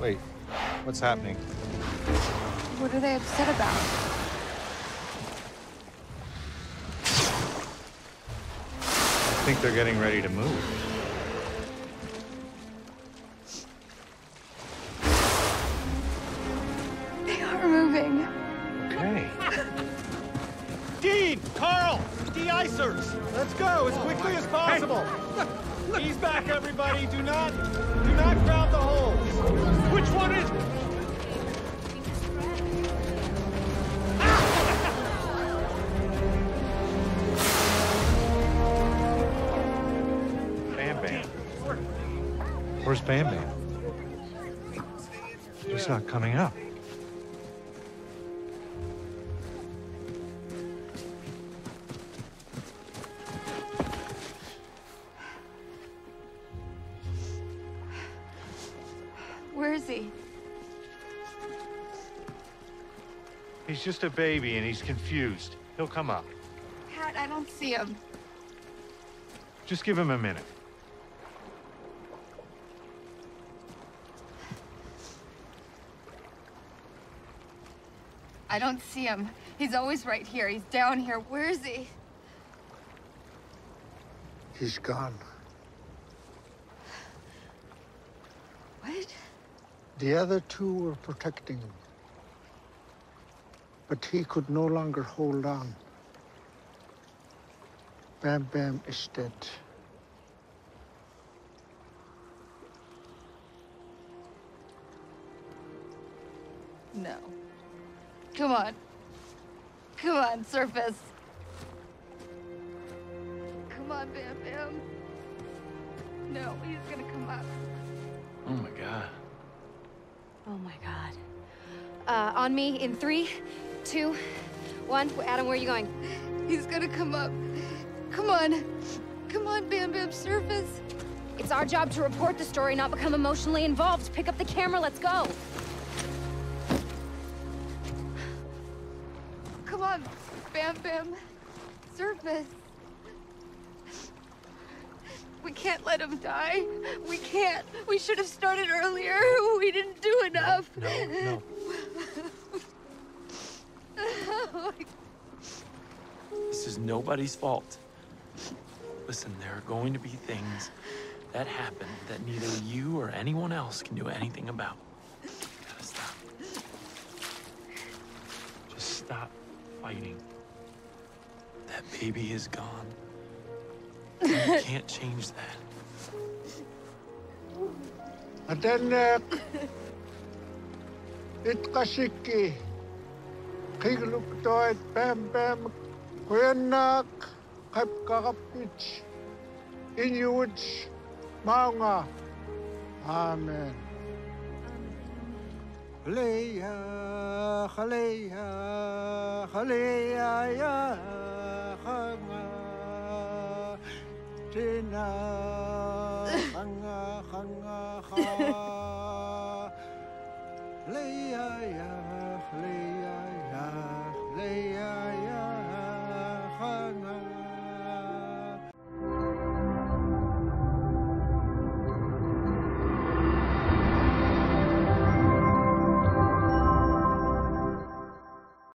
Wait, what's happening? What are they upset about? I think they're getting ready to move. They are moving. Okay. Dean! Carl! De-icers! Let's go as quickly as possible! Ease back, everybody! Do not... do not crowd the holes! Which one is... Bam Bam. Where's Bam Bam? He's not coming up. Where is he? He's just a baby and he's confused. He'll come up. Pat, I don't see him. Just give him a minute. I don't see him. He's always right here. He's down here. Where is he? He's gone. What? The other two were protecting him. But he could no longer hold on. Bam Bam is dead. No. Come on. Come on, Surface. Come on, Bam Bam. No, he's gonna come up. Oh my god. Oh my god. Uh, on me in three, two, one. Adam, where are you going? He's gonna come up. Come on. Come on, Bam Bam Surface. It's our job to report the story, not become emotionally involved. Pick up the camera, let's go. Come on, Bam Bam Surface. We can't let him die. We can't. We should have started earlier. We didn't do enough. No, no. This is nobody's fault. Listen, there are going to be things that happen that neither you or anyone else can do anything about. Gotta stop. Just stop fighting. That baby is gone. You can't change that. Adenek. Uh, Itkashiki. Kigluk doit Bam Bam. Kuyanak. Kap kakapich. Inyuch. Maunga. Amen. Haleya, haleya, haleya, ya, hanga, tina lay